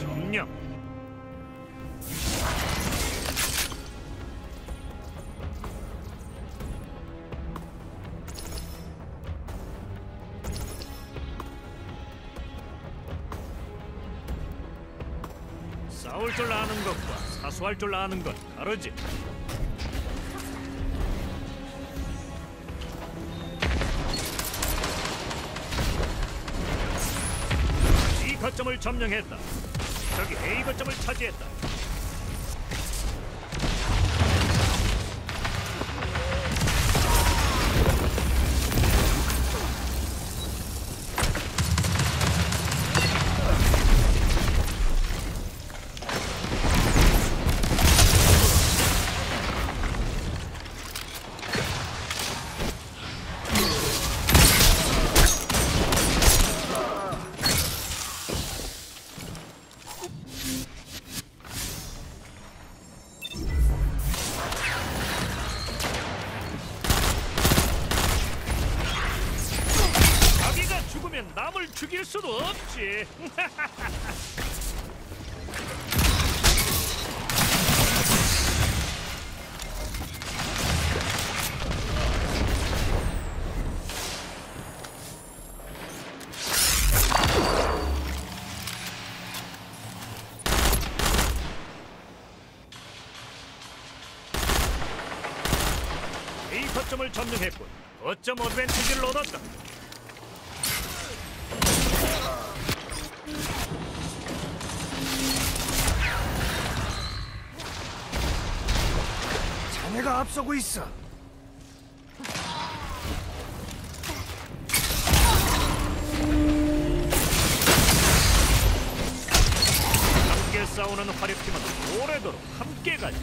정령. 싸울 줄 아는 것과 사수할 줄 아는 건 다르지. 거점을 점령했다. 저기 A 거점을 차지했다. 죽일 수도 없지. 이 거점을 점령했군. 거점 어드밴티지를 얻었다. 앞서고 있어. 함께 싸우는 화력팀은 오래도록 함께 가자.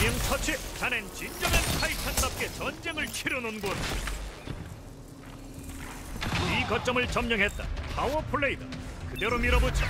명처치, 자넨 진정한 타이탄답게 전쟁을 치르는군. 이 거점을 점령했다. 파워 플레이다. 그대로 밀어붙여.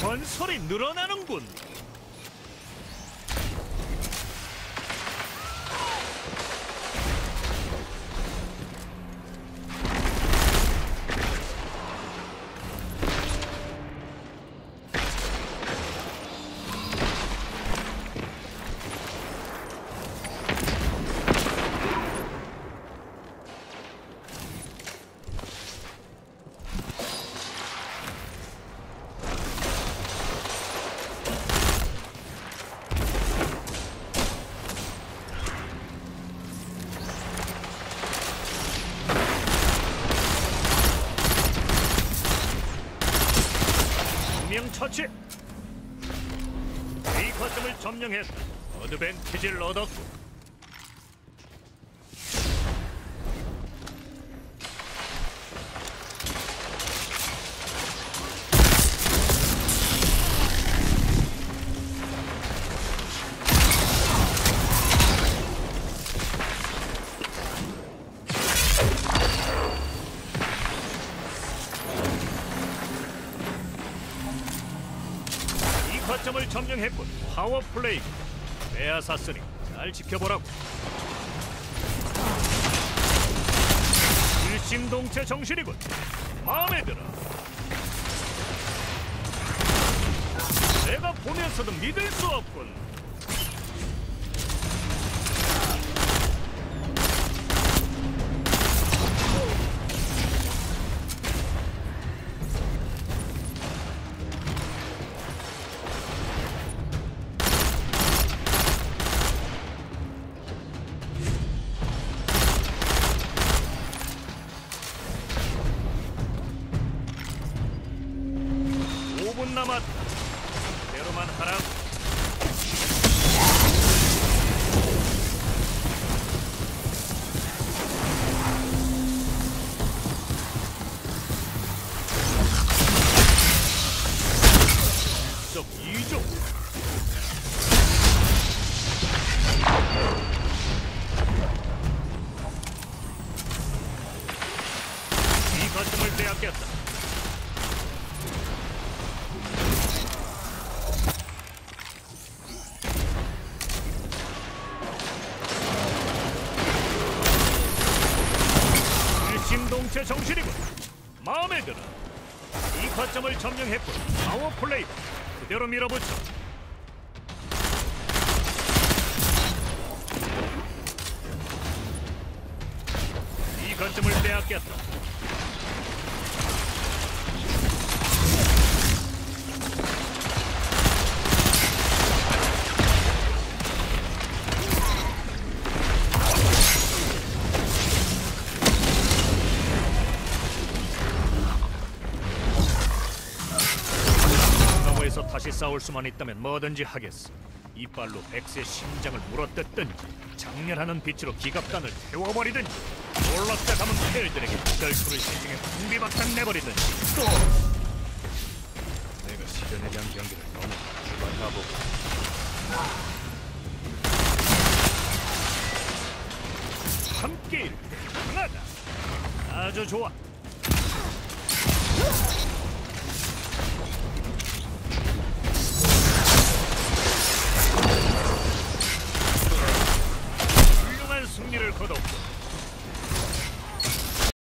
전설이 늘어나는군. 명 처치. 이 거점을 점령했다. 어드밴티지를 얻었고. 거점을 점령했군. 파워 플레이. 빼앗았으니 잘 지켜보라고. 일심동체 정신이군. 마음에 들어. 내가 보면서도 믿을 수 없군. 정신이군. 마음에 들어. 이 거점을 점령했고 파워 플레이 그대로 밀어붙여. 이 거점을 빼앗겼다. 너머에서 다시 싸울 수만 있다면 뭐든지 하겠어. 이빨로 백세 심장을 물어뜯든지 장렬하는 빛으로 기갑단을 태워버리든지 놀랍다 담은 헬들에게 별수를 신중에 풍비박산 내버리든지 또 내가 시련에 대한 경기를 너무 주관하고 함께 하나다. 아주 좋아